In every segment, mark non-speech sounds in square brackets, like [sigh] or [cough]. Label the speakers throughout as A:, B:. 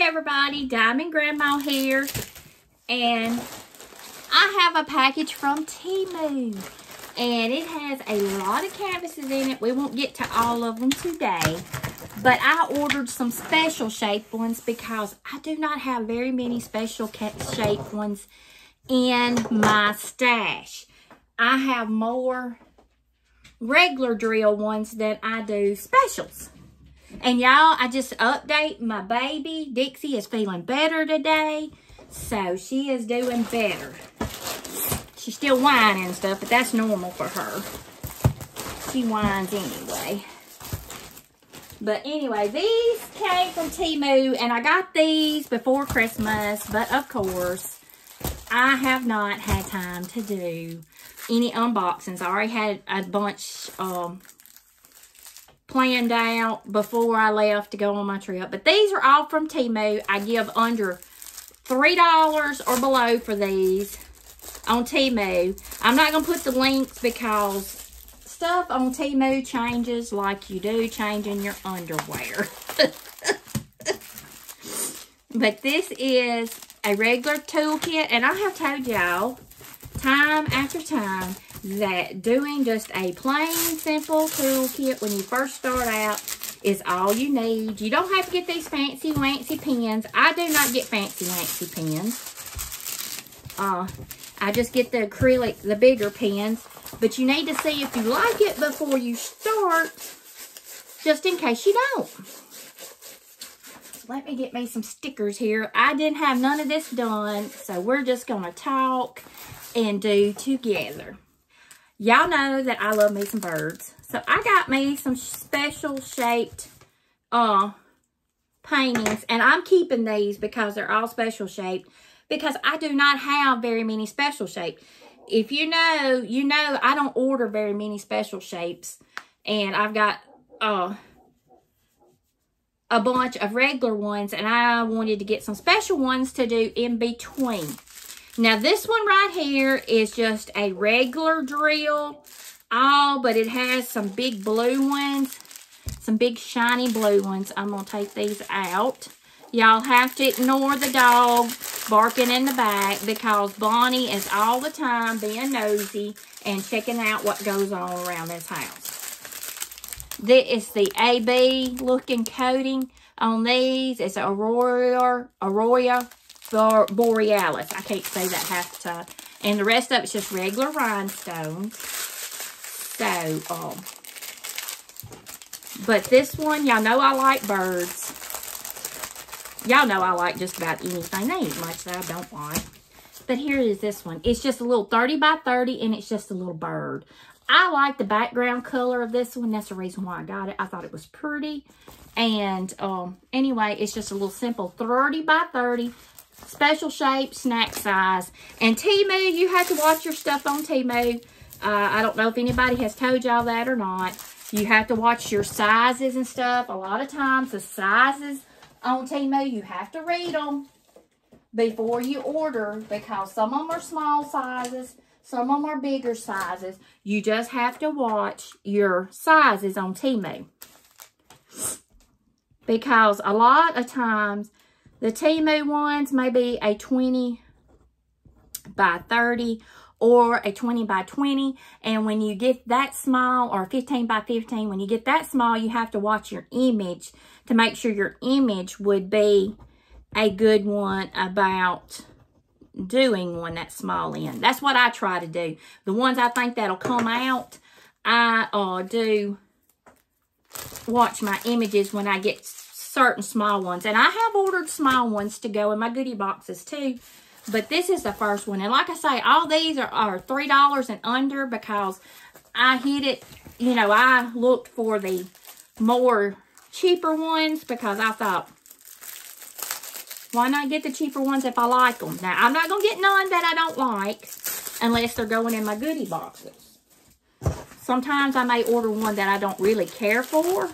A: Hey everybody, Diamond Grandma here. And I have a package from Temu. And it has a lot of canvases in it. We won't get to all of them today. But I ordered some special shaped ones because I do not have very many special shaped ones in my stash. I have more regular drill ones than I do specials. And y'all, I just update my baby. Dixie is feeling better today. So she is doing better. She's still whining and stuff, but that's normal for her. She whines anyway. But anyway, these came from Temu, and I got these before Christmas. But of course, I have not had time to do any unboxings. I already had a bunch um, planned out before I left to go on my trip. But these are all from Temu. I give under $3 or below for these on Temu. I'm not going to put the links because stuff on Temu changes like you do changing your underwear. [laughs] but this is a regular toolkit. And I have told y'all time after time that doing just a plain, simple toolkit when you first start out is all you need. You don't have to get these fancy wancy pens. I do not get fancy wancy pens. Uh, I just get the acrylic, the bigger pens. But you need to see if you like it before you start, just in case you don't. Let me get me some stickers here. I didn't have none of this done, so we're just going to talk and do together. Y'all know that I love me some birds. So I got me some special shaped uh, paintings. And I'm keeping these because they're all special shaped. Because I do not have very many special shapes. If you know, you know I don't order very many special shapes. And I've got uh, a bunch of regular ones. And I wanted to get some special ones to do in between. Now, this one right here is just a regular drill. All, but it has some big blue ones. Some big shiny blue ones. I'm going to take these out. Y'all have to ignore the dog barking in the back because Bonnie is all the time being nosy and checking out what goes on around this house. This is the AB looking coating on these. It's Aurora, Aurora borealis. I can't say that half the time. And the rest of it's just regular rhinestones. So, um, but this one, y'all know I like birds. Y'all know I like just about anything. There ain't much that I don't like. But here is this one. It's just a little 30 by 30 and it's just a little bird. I like the background color of this one. That's the reason why I got it. I thought it was pretty. And um, anyway, it's just a little simple 30 by 30 special shape, snack size. And Temu, you have to watch your stuff on Temu. Uh, I don't know if anybody has told y'all that or not. You have to watch your sizes and stuff. A lot of times the sizes on Temu, you have to read them before you order because some of them are small sizes, some of them are bigger sizes. You just have to watch your sizes on Temu. Because a lot of times the Temu ones may be a 20 by 30 or a 20 by 20. And when you get that small or 15 by 15, when you get that small, you have to watch your image to make sure your image would be a good one about doing one that small in. That's what I try to do. The ones I think that'll come out, I uh, do watch my images when I get certain small ones. And I have ordered small ones to go in my goodie boxes too. But this is the first one. And like I say, all these are, are $3 and under because I hit it, you know, I looked for the more cheaper ones because I thought, why not get the cheaper ones if I like them? Now, I'm not going to get none that I don't like unless they're going in my goodie boxes. Sometimes I may order one that I don't really care for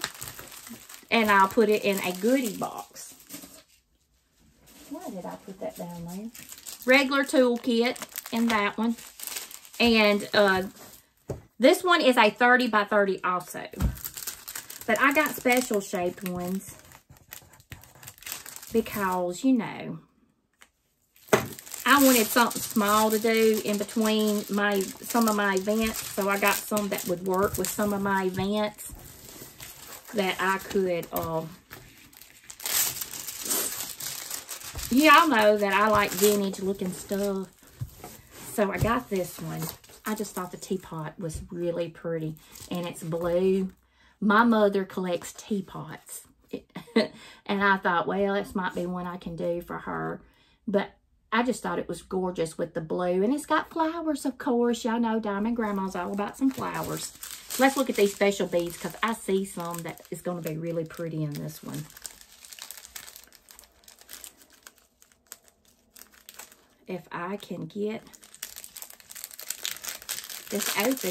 A: and I'll put it in a goodie box. Why did I put that down there? Regular toolkit in that one. And uh, this one is a 30 by 30 also. But I got special shaped ones because, you know, I wanted something small to do in between my some of my events. So I got some that would work with some of my events that I could, uh, y'all know that I like vintage looking stuff. So I got this one. I just thought the teapot was really pretty and it's blue. My mother collects teapots. [laughs] and I thought, well, this might be one I can do for her. But I just thought it was gorgeous with the blue. And it's got flowers, of course. Y'all know Diamond Grandma's all about some flowers. Let's look at these special beads because I see some that is going to be really pretty in this one. If I can get this open.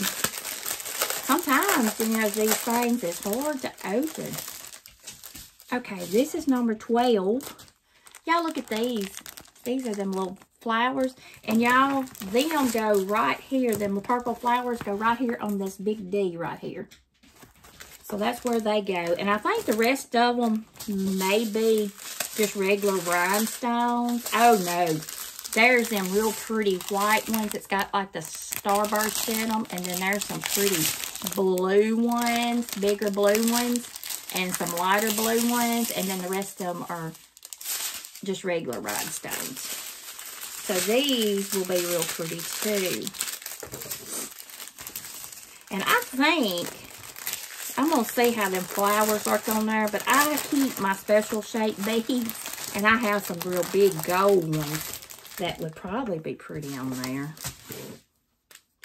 A: Sometimes, you know, these things it's hard to open. Okay, this is number 12. Y'all look at these. These are them little flowers. And y'all, them go right here. Them purple flowers go right here on this big D right here. So that's where they go. And I think the rest of them may be just regular rhinestones. Oh, no. There's them real pretty white ones. It's got like the starburst in them. And then there's some pretty blue ones, bigger blue ones, and some lighter blue ones. And then the rest of them are just regular rhinestones. So these will be real pretty too. And I think, I'm going to see how them flowers work on there, but I keep my special shape beads, and I have some real big gold ones that would probably be pretty on there.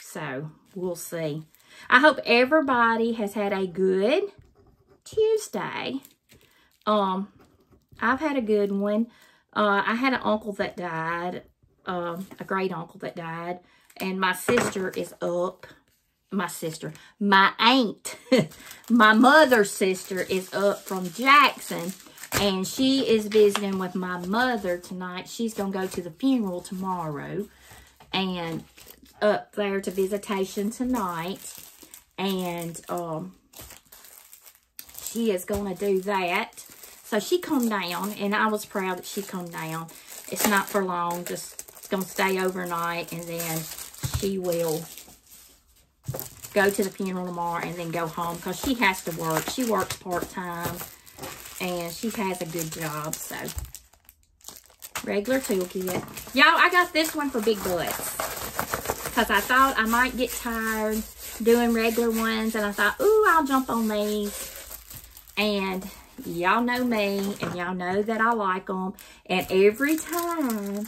A: So, we'll see. I hope everybody has had a good Tuesday. Um, I've had a good one. Uh, I had an uncle that died, um, a great uncle that died, and my sister is up. My sister, my aunt, [laughs] my mother's sister is up from Jackson, and she is visiting with my mother tonight. She's going to go to the funeral tomorrow, and up there to visitation tonight, and um, she is going to do that. So she come down, and I was proud that she come down. It's not for long, just going to stay overnight, and then she will go to the funeral tomorrow and then go home because she has to work. She works part-time, and she has a good job, so regular toolkit. Y'all, I got this one for big butts because I thought I might get tired doing regular ones, and I thought, ooh, I'll jump on these. And Y'all know me, and y'all know that I like them. And every time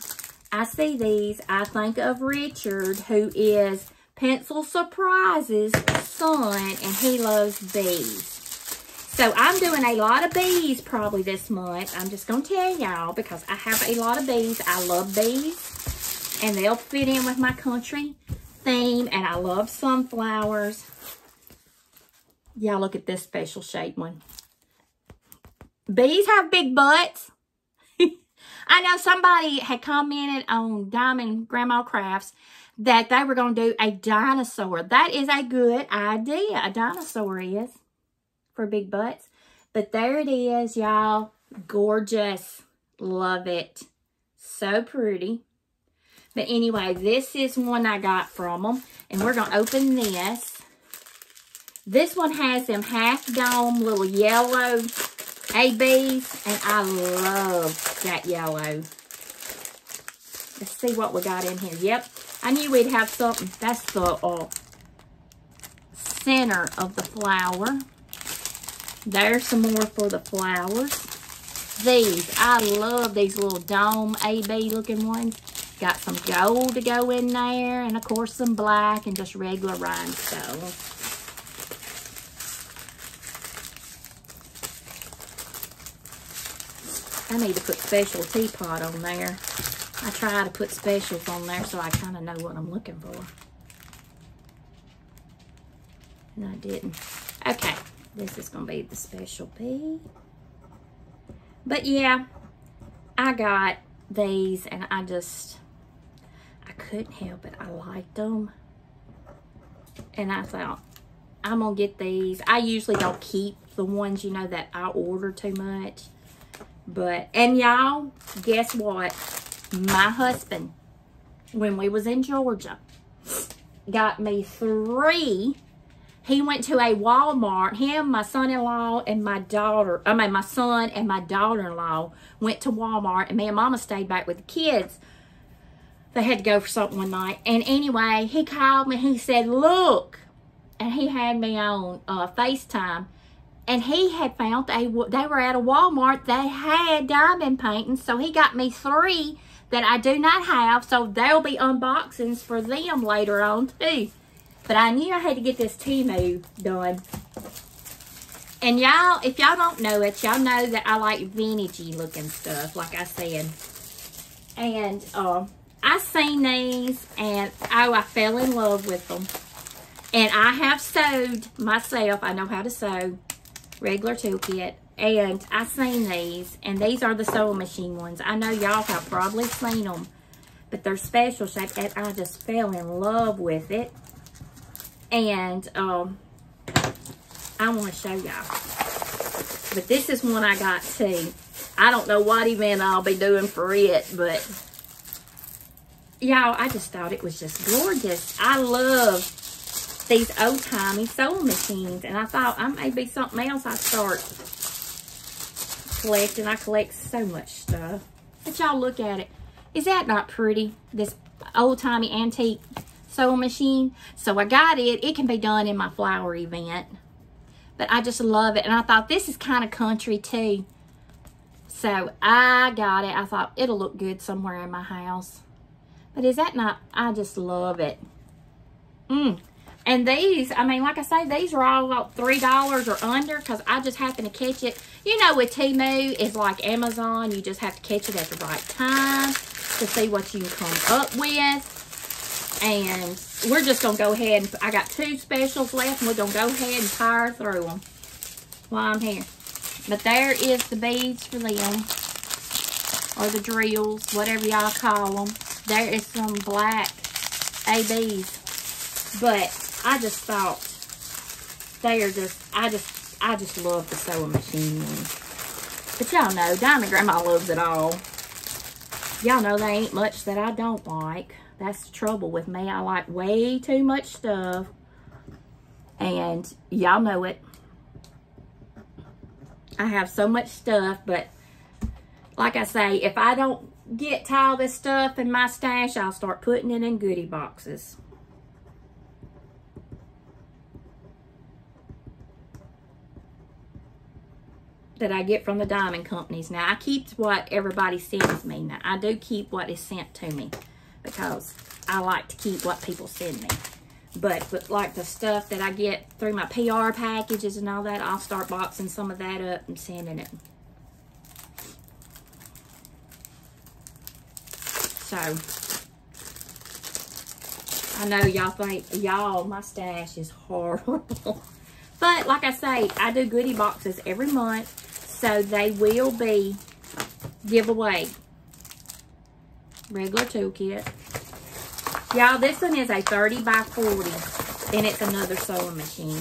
A: I see these, I think of Richard, who is Pencil Surprises' son, and he loves bees. So I'm doing a lot of bees probably this month. I'm just going to tell y'all because I have a lot of bees. I love bees. And they'll fit in with my country theme. And I love sunflowers. Y'all look at this special shape one. Bees have big butts. I know somebody had commented on Diamond Grandma Crafts that they were going to do a dinosaur. That is a good idea. A dinosaur is for big butts. But there it is, y'all. Gorgeous. Love it. So pretty. But anyway, this is one I got from them. And we're going to open this. This one has them half dome little yellow ABs, and I love that yellow. Let's see what we got in here. Yep, I knew we'd have something. That's the uh, center of the flower. There's some more for the flowers. These, I love these little dome AB looking ones. Got some gold to go in there, and of course some black and just regular rhinestone. I need to put special teapot on there. I try to put specials on there so I kind of know what I'm looking for. And I didn't. Okay, this is going to be the special P. But yeah, I got these and I just, I couldn't help it. I liked them. And I thought, I'm going to get these. I usually don't keep the ones, you know, that I order too much. But, and y'all, guess what? My husband, when we was in Georgia, got me three. He went to a Walmart. Him, my son-in-law, and my daughter, I mean, my son and my daughter-in-law went to Walmart, and me and Mama stayed back with the kids. They had to go for something one night. And anyway, he called me. He said, look. And he had me on uh, FaceTime and he had found they, they were at a Walmart. They had diamond paintings, so he got me three that I do not have, so there'll be unboxings for them later on too. But I knew I had to get this Temu done. And y'all, if y'all don't know it, y'all know that I like vintagey looking stuff, like I said. And uh, I seen these, and oh, I fell in love with them. And I have sewed myself. I know how to sew regular toolkit. And I seen these, and these are the sewing machine ones. I know y'all have probably seen them, but they're special shape, and I just fell in love with it. And um, I want to show y'all. But this is one I got too. I don't know what event I'll be doing for it, but y'all, I just thought it was just gorgeous. I love these old-timey sewing machines. And I thought I may be something else I start collecting. I collect so much stuff. But y'all look at it. Is that not pretty? This old-timey antique sewing machine. So I got it. It can be done in my flower event. But I just love it. And I thought this is kind of country too. So I got it. I thought it'll look good somewhere in my house. But is that not, I just love it. Mmm. And these, I mean, like I say, these are all about $3 or under because I just happen to catch it. You know, with Temu, it's like Amazon. You just have to catch it at the right time to see what you can come up with. And we're just going to go ahead and, I got two specials left, and we're going to go ahead and power through them while I'm here. But there is the beads for them, or the drills, whatever y'all call them. There is some black ABs. But I just thought they are just, I just, I just love the sewing machine ones. But y'all know, Diamond Grandma loves it all. Y'all know there ain't much that I don't like. That's the trouble with me. I like way too much stuff. And y'all know it. I have so much stuff, but like I say, if I don't get to all this stuff in my stash, I'll start putting it in goodie boxes. That I get from the diamond companies. Now, I keep what everybody sends me. Now, I do keep what is sent to me because I like to keep what people send me. But, but like the stuff that I get through my PR packages and all that, I'll start boxing some of that up and sending it. So, I know y'all think, y'all, my stash is horrible. [laughs] but like I say, I do goodie boxes every month. So they will be giveaway. Regular toolkit. Y'all, this one is a 30 by 40. And it's another sewing machine.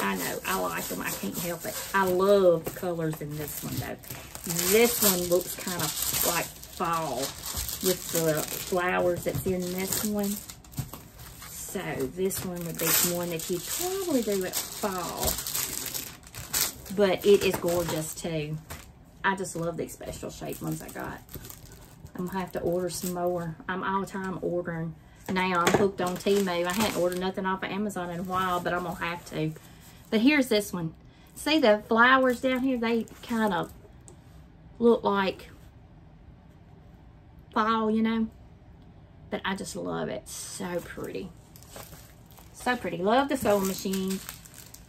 A: I know, I like them. I can't help it. I love colors in this one, though. This one looks kind of like fall with the flowers that's in this one. So this one would be one that you probably do at fall. But it is gorgeous too. I just love these special shape ones I got. I'm gonna have to order some more. I'm all the time ordering. Now I'm hooked on Temu. I hadn't ordered nothing off of Amazon in a while, but I'm gonna have to. But here's this one. See the flowers down here? They kind of look like fall, you know? But I just love it. So pretty. So pretty. Love the sewing machine.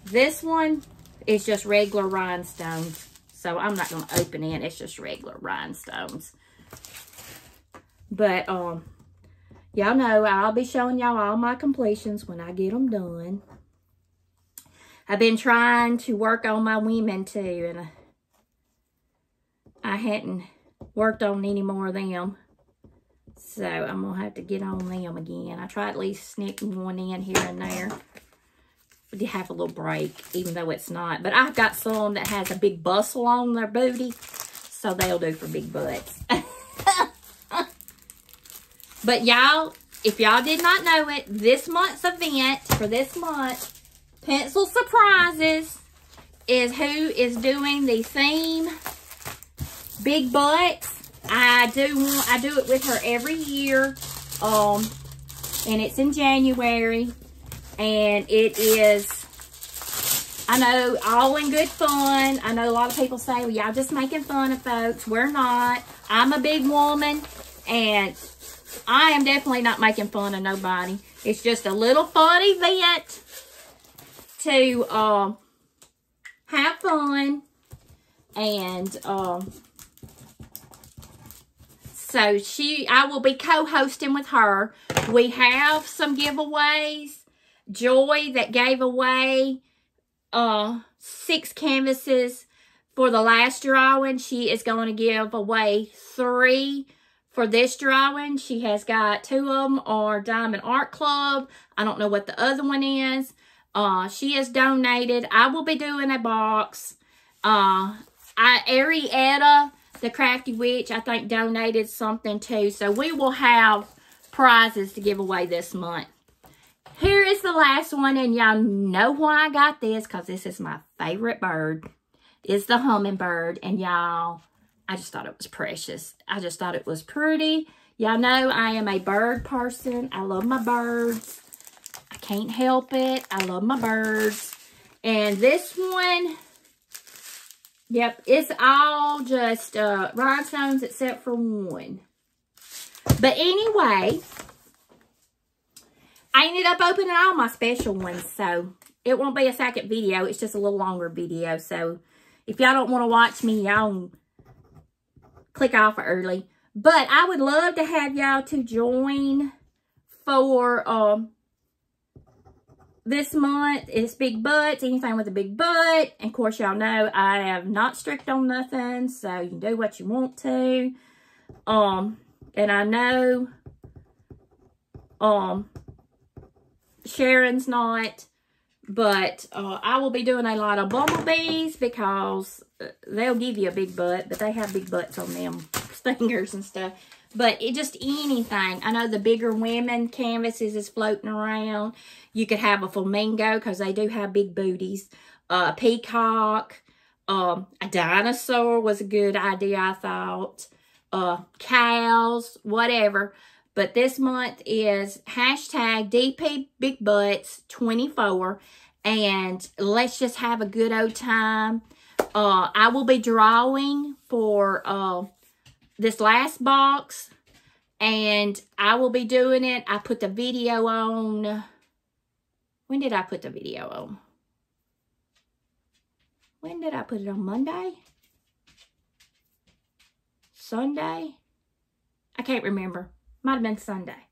A: This one it's just regular rhinestones. So I'm not going to open it. It's just regular rhinestones. But, um, y'all know I'll be showing y'all all my completions when I get them done. I've been trying to work on my women too. And I hadn't worked on any more of them. So I'm going to have to get on them again. I try at least sneaking one in here and there. You have a little break, even though it's not. But I've got some that has a big bustle on their booty, so they'll do for big butts. [laughs] but y'all, if y'all did not know it, this month's event for this month, Pencil Surprises, is who is doing the theme Big Butts. I do want, I do it with her every year. Um, and it's in January. And it is, I know, all in good fun. I know a lot of people say, well, y'all just making fun of folks. We're not. I'm a big woman. And I am definitely not making fun of nobody. It's just a little fun event to uh, have fun. And um, so she, I will be co-hosting with her. We have some giveaways. Joy that gave away uh, six canvases for the last drawing. She is going to give away three for this drawing. She has got two of them are Diamond Art Club. I don't know what the other one is. Uh, she has donated. I will be doing a box. Uh, I, Arietta, the Crafty Witch, I think donated something too. So we will have prizes to give away this month. Here is the last one, and y'all know why I got this, because this is my favorite bird. It's the hummingbird, and y'all, I just thought it was precious. I just thought it was pretty. Y'all know I am a bird person. I love my birds. I can't help it. I love my birds. And this one, yep, it's all just uh, rhinestones except for one. But anyway, I ended up opening all my special ones, so it won't be a second video. It's just a little longer video. So if y'all don't want to watch me, y'all click off early. But I would love to have y'all to join for um, this month. It's big butts, anything with a big butt. And of course, y'all know I am not strict on nothing, so you can do what you want to. Um, and I know um Sharon's not. But uh, I will be doing a lot of bumblebees because uh, they'll give you a big butt, but they have big butts on them [laughs] stingers and stuff. But it just anything. I know the bigger women canvases is floating around. You could have a flamingo because they do have big booties. Uh, a peacock. Um, a dinosaur was a good idea, I thought. Uh, cows, whatever. But this month is hashtag DP Big Butts 24. And let's just have a good old time. Uh, I will be drawing for uh, this last box. And I will be doing it. I put the video on. When did I put the video on? When did I put it on? Monday? Sunday? I can't remember. Might have been Sunday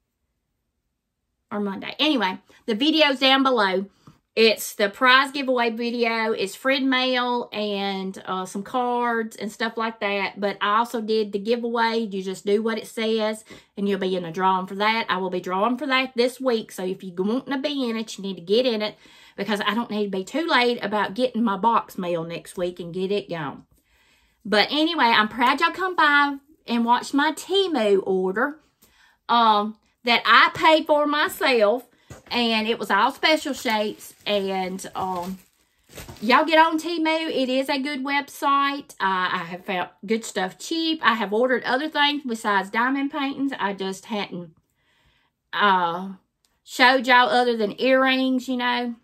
A: or Monday. Anyway, the video's down below. It's the prize giveaway video. It's Fred mail and uh, some cards and stuff like that. But I also did the giveaway. You just do what it says and you'll be in a drawing for that. I will be drawing for that this week. So if you want to be in it, you need to get in it because I don't need to be too late about getting my box mail next week and get it gone. But anyway, I'm proud y'all come by and watch my Temu order um, that I paid for myself. And it was all special shapes. And um, y'all get on Temu. It is a good website. Uh, I have found good stuff cheap. I have ordered other things besides diamond paintings. I just hadn't uh, showed y'all other than earrings, you know.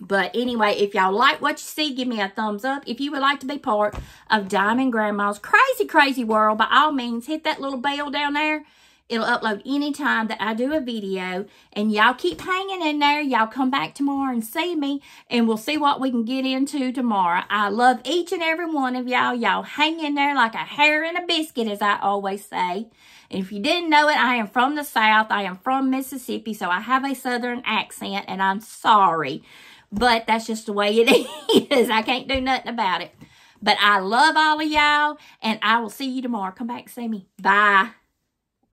A: But anyway, if y'all like what you see, give me a thumbs up. If you would like to be part of Diamond Grandma's crazy, crazy world, by all means, hit that little bell down there It'll upload anytime that I do a video. And y'all keep hanging in there. Y'all come back tomorrow and see me. And we'll see what we can get into tomorrow. I love each and every one of y'all. Y'all hang in there like a hair in a biscuit, as I always say. And if you didn't know it, I am from the South. I am from Mississippi. So I have a Southern accent. And I'm sorry. But that's just the way it [laughs] is. I can't do nothing about it. But I love all of y'all. And I will see you tomorrow. Come back see me. Bye.